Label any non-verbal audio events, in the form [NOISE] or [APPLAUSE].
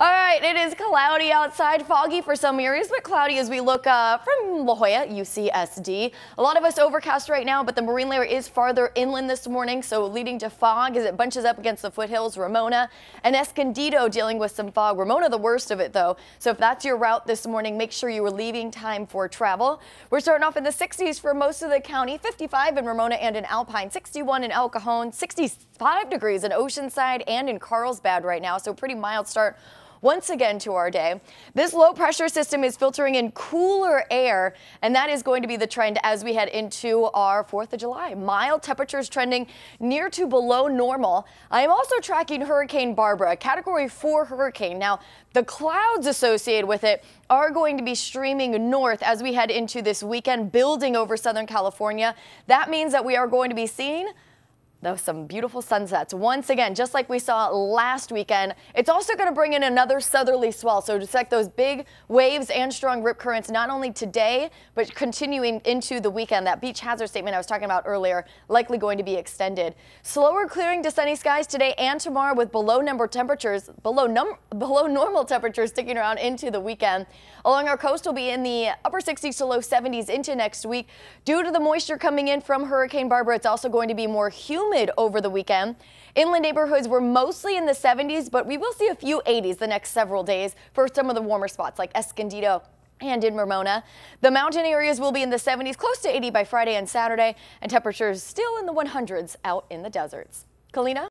All right, it is cloudy outside, foggy for some areas, but cloudy as we look uh, from La Jolla, UCSD. A lot of us overcast right now, but the marine layer is farther inland this morning, so leading to fog as it bunches up against the foothills. Ramona and Escondido dealing with some fog. Ramona the worst of it though, so if that's your route this morning, make sure you are leaving time for travel. We're starting off in the 60s for most of the county, 55 in Ramona and in Alpine, 61 in El Cajon, 65 degrees in Oceanside and in Carlsbad right now, so pretty mild start once again to our day. This low pressure system is filtering in cooler air, and that is going to be the trend as we head into our 4th of July. Mild temperatures trending near to below normal. I am also tracking Hurricane Barbara, category 4 hurricane. Now, the clouds associated with it are going to be streaming north as we head into this weekend, building over Southern California. That means that we are going to be seeing Though some beautiful sunsets. Once again, just like we saw last weekend, it's also going to bring in another southerly swell. So like those big waves and strong rip currents, not only today, but continuing into the weekend. That beach hazard statement I was talking about earlier, likely going to be extended. Slower clearing to sunny skies today and tomorrow with below number temperatures, below, num [LAUGHS] below normal temperatures sticking around into the weekend. Along our coast will be in the upper 60s to low 70s into next week. Due to the moisture coming in from Hurricane Barbara, it's also going to be more humid humid over the weekend. Inland neighborhoods were mostly in the 70s, but we will see a few 80s the next several days for some of the warmer spots like Escondido and in Ramona. The mountain areas will be in the 70s, close to 80 by Friday and Saturday, and temperatures still in the 100s out in the deserts. Kalina?